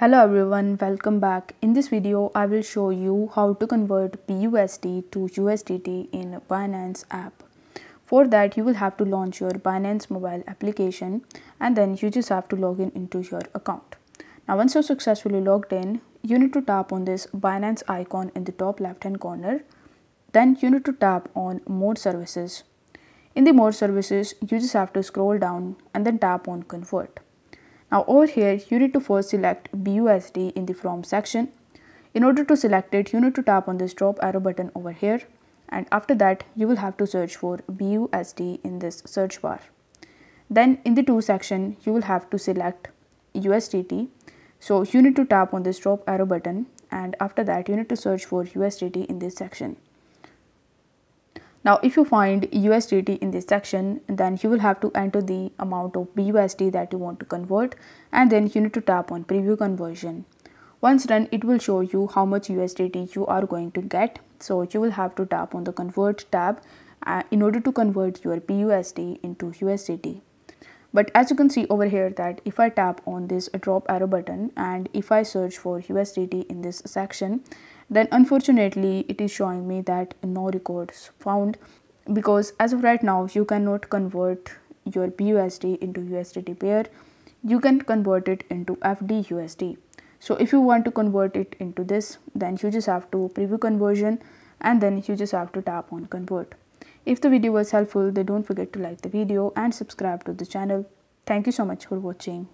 Hello everyone, welcome back. In this video, I will show you how to convert BUSD to USDT in Binance app. For that, you will have to launch your Binance mobile application and then you just have to log in into your account. Now, once you're successfully logged in, you need to tap on this Binance icon in the top left hand corner. Then you need to tap on More Services. In the More Services, you just have to scroll down and then tap on Convert. Now over here, you need to first select BUSD in the From section. In order to select it, you need to tap on this drop arrow button over here. And after that, you will have to search for BUSD in this search bar. Then in the To section, you will have to select USDT. So you need to tap on this drop arrow button and after that you need to search for USDT in this section. Now if you find USDT in this section then you will have to enter the amount of BUSD that you want to convert and then you need to tap on preview conversion. Once done it will show you how much USDT you are going to get so you will have to tap on the convert tab uh, in order to convert your BUSD into USDT. But as you can see over here that if I tap on this drop arrow button and if I search for USDT in this section then unfortunately it is showing me that no records found because as of right now you cannot convert your BUSD into USDT pair. You can convert it into FDUSD so if you want to convert it into this then you just have to preview conversion and then you just have to tap on convert if the video was helpful then don't forget to like the video and subscribe to the channel. Thank you so much for watching